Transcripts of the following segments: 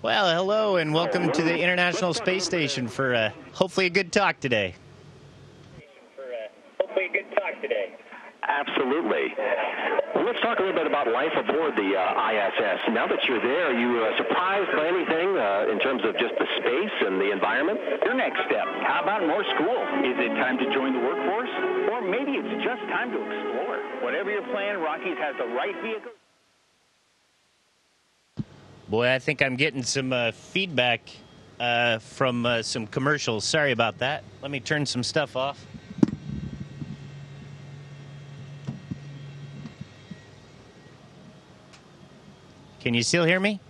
Well, hello and welcome to the International Space Station for uh, hopefully a good talk today. Uh, hopefully a good talk today. Absolutely. Well, let's talk a little bit about life aboard the uh, ISS. Now that you're there, are you uh, surprised by anything uh, in terms of just the space and the environment? Your next step. How about more school? Is it time to join the workforce? Or maybe it's just time to explore. Whatever your plan, Rockies has the right vehicle. Boy, I think I'm getting some uh, feedback uh, from uh, some commercials. Sorry about that. Let me turn some stuff off. Can you still hear me?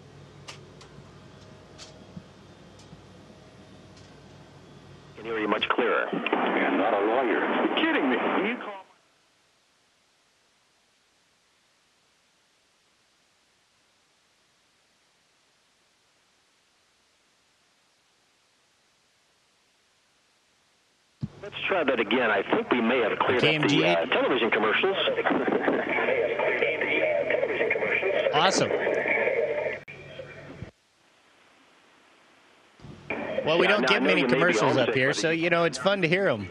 Can hear you much clearer. I'm not a lawyer. You're kidding me. Can you call Let's try that again. I think we may have cleared up the uh, television commercials. Awesome. Well, we Yeah, don't get many you may be commercials up here, but so you know it's fun to hear them.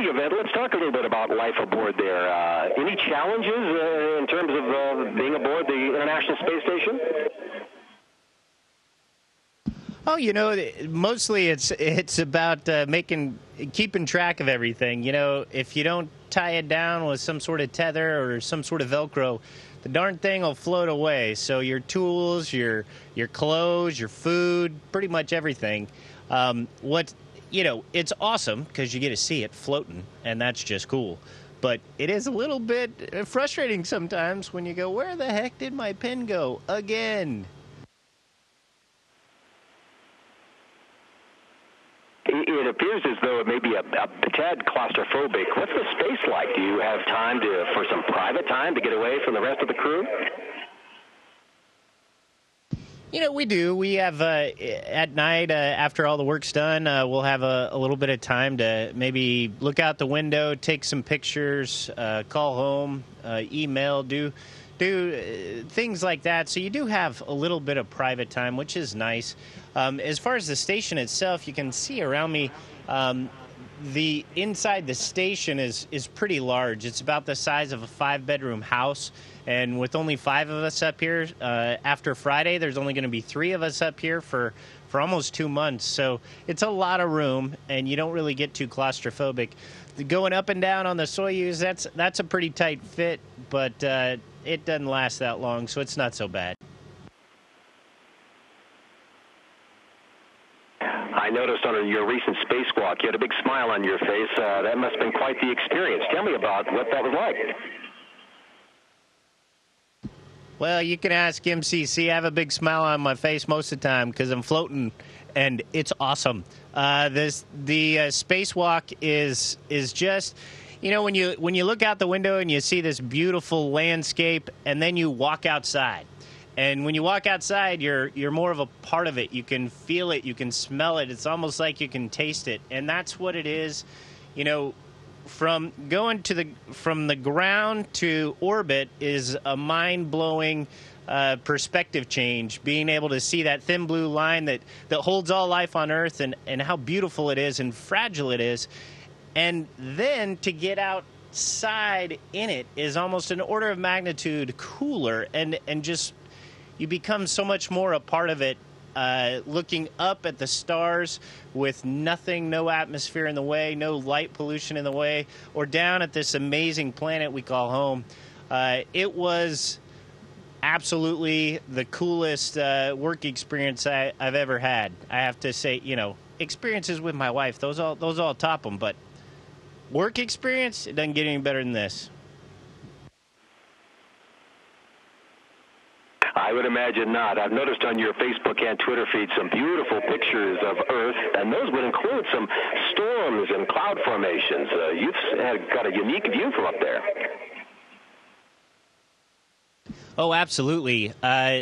Any event, let's talk a little bit about life aboard there. Uh, any challenges uh, in terms of uh, being aboard the International Space Station? Oh, you know, mostly it's it's about uh, making keeping track of everything. You know, if you don't tie it down with some sort of tether or some sort of Velcro, the darn thing will float away. So your tools, your your clothes, your food, pretty much everything. Um, what you know, it's awesome because you get to see it floating, and that's just cool. But it is a little bit uh, frustrating sometimes when you go, "Where the heck did my pen go again?" It it appears as though it may be a, a tad claustrophobic. What's the space like? Do you have time to for some private time to get away from the rest of the crew? You know, we do. We have uh, at night uh, after all the work's done, uh, we'll have a, a little bit of time to maybe look out the window, take some pictures, uh, call home, uh, email, do do uh, things like that. So you do have a little bit of private time, which is nice. Um, as far as the station itself, you can see around me. Um, the inside the station is is pretty large. It's about the size of a five bedroom house, and with only five of us up here, uh, after Friday, there's only going to be three of us up here for for almost two months. So it's a lot of room, and you don't really get too claustrophobic. The going up and down on the Soyuz, that's that's a pretty tight fit, but uh, it doesn't last that long, so it's not so bad. I noticed on your recent spacewalk, you had a big smile on your face. Uh, that must have been quite the experience. Tell me about what that was like. Well, you can ask MCC. I have a big smile on my face most of the time because I'm floating, and it's awesome. Uh, this the uh, spacewalk is is just, you know, when you when you look out the window and you see this beautiful landscape, and then you walk outside, and when you walk outside, you're you're more of a part of it. You can feel it, you can smell it. It's almost like you can taste it, and that's what it is. You know, from going to the from the ground to orbit is a mind-blowing uh, perspective change being able to see that thin blue line that that holds all life on earth and and how beautiful it is and fragile it is and then to get outside in it is almost an order of magnitude cooler and and just you become so much more a part of it uh, looking up at the stars with nothing, no atmosphere in the way, no light pollution in the way, or down at this amazing planet we call home. Uh, it was absolutely the coolest uh, work experience I, I've ever had. I have to say, you know, experiences with my wife, those all those all top them, but work experience, it doesn't get any better than this. I would imagine not. I've noticed on your Facebook and Twitter feed some beautiful pictures of Earth, and those would include some storms and cloud formations. Uh, you've got a unique view from up there. Oh, absolutely. Uh,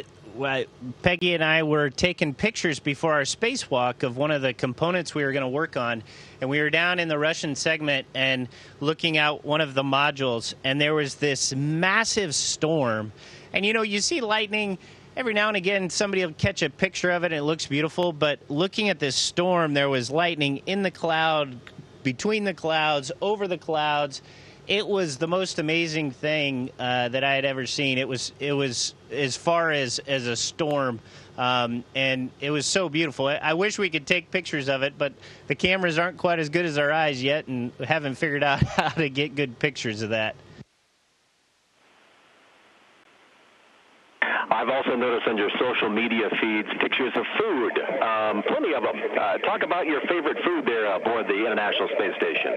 Peggy and I were taking pictures before our spacewalk of one of the components we were going to work on, and we were down in the Russian segment and looking out one of the modules, and there was this massive storm, and you know you see lightning. Every now and again, somebody will catch a picture of it and it looks beautiful. But looking at this storm, there was lightning in the cloud, between the clouds, over the clouds it was the most amazing thing uh, that I had ever seen. It was it was as far as as a storm, um, and it was so beautiful. I, I, wish we could take pictures of it, but the cameras aren't quite as good as our eyes yet, and haven't figured out how to get good pictures of that. I've also noticed on your social media feeds pictures of food, um, plenty of them. Uh, talk about your favorite food there aboard the International Space Station.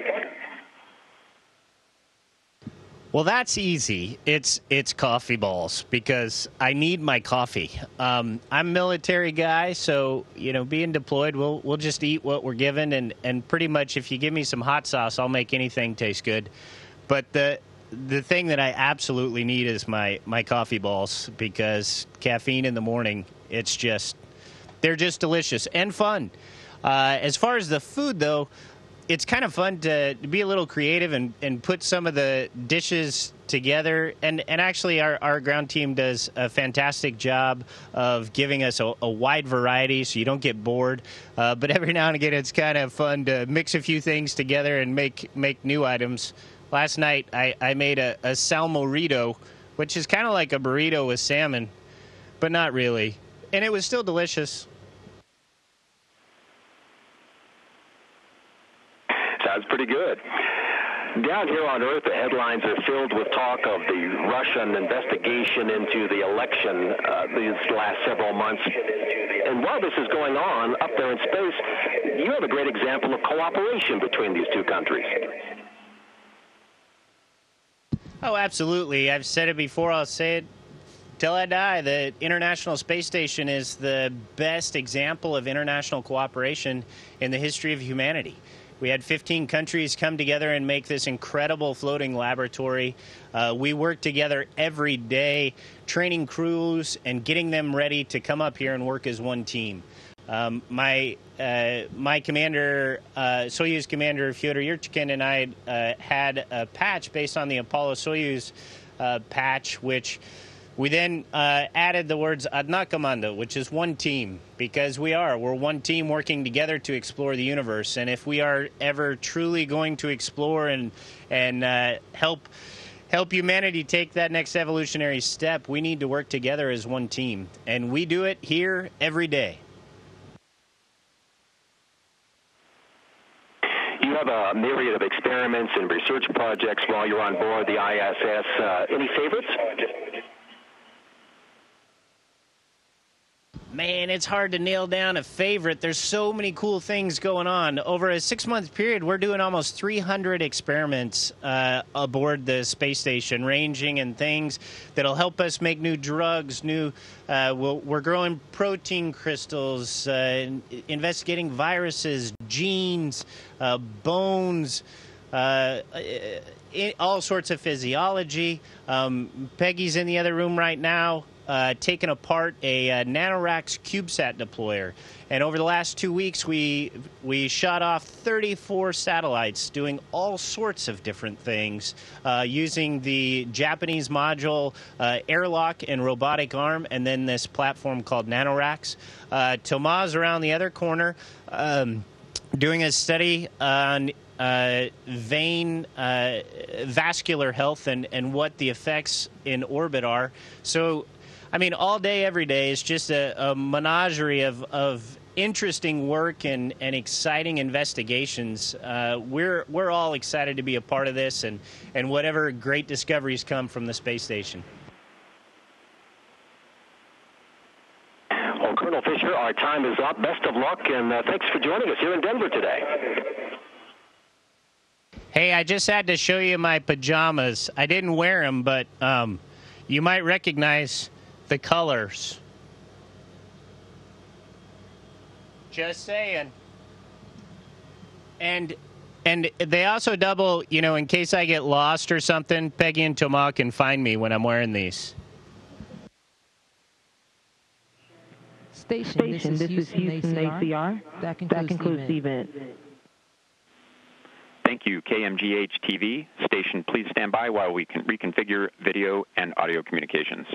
Well, that's easy. It's it's coffee balls because I need my coffee. Um, I'm a military guy, so you know, being deployed, we'll we'll just eat what we're given, and and pretty much if you give me some hot sauce, I'll make anything taste good. But the the thing that I absolutely need is my my coffee balls because caffeine in the morning, it's just they're just delicious and fun. Uh, as far as the food, though, it's kind of fun to be a little creative and, and put some of the dishes together. And, and actually, our, our ground team does a fantastic job of giving us a, a wide variety so you don't get bored. Uh, but every now and again, it's kind of fun to mix a few things together and make, make new items. Last night, I, I made a, a salmorito, which is kind of like a burrito with salmon, but not really. And it was still delicious. Sounds pretty good. Down here on Earth, the headlines are filled with talk of the Russian investigation into the election uh, these last several months. And while this is going on up there in space, you have a great example of cooperation between these two countries. Oh, absolutely. I've said it before, I'll say it till I die. The International Space Station is the best example of international cooperation in the history of humanity. We had 15 countries come together and make this incredible floating laboratory. Uh, we work together every day, training crews and getting them ready to come up here and work as one team. Um, my uh, my commander, uh, Soyuz commander Fyodor Yurchikhin, and I uh, had a patch based on the Apollo Soyuz uh, patch, which we then uh, added the words Adna Komanda, which is one team, because we are. We're one team working together to explore the universe. And if we are ever truly going to explore and, and uh, help help humanity take that next evolutionary step, we need to work together as one team. And we do it here every day. You have a myriad of experiments and research projects while you're on board the ISS. Uh, any favorites? Man, it's hard to nail down a favorite. There's so many cool things going on. Over a six month period, we're doing almost 300 experiments uh, aboard the space station, ranging in things that'll help us make new drugs, new. Uh, we we are growing protein crystals, uh, investigating viruses, genes, uh, bones. Uh, all sorts of physiology. Um, Peggy's in the other room right now uh, taken apart a, uh, NanoRacks CubeSat deployer. And over the last two weeks, we, we shot off 34 satellites doing all sorts of different things uh, using the Japanese module uh, airlock and robotic arm, and then this platform called NanoRacks. Uh, Thomas around the other corner um, doing a study on uh, vein uh, vascular health and, and what the effects in orbit are. So I mean, all day, every day is just a, a menagerie of, of interesting work and, and exciting investigations. Uh, we're we're all excited to be a part of this and, and whatever great discoveries come from the space station. Well, Colonel Fischer, our time is up. Best of luck, and uh, thanks for joining us here in Denver today. Hey, I just had to show you my pajamas. I didn't wear them, but um, you might recognize the colors. Just saying. And and they also double, you know, in case I get lost or something, Peggy and Thomas can find me when I'm wearing these. Station, Station, this is Houston ACR. That concludes, That concludes the event. Thank you, KMGH TV. Station, please stand by while we can reconfigure video and audio communications.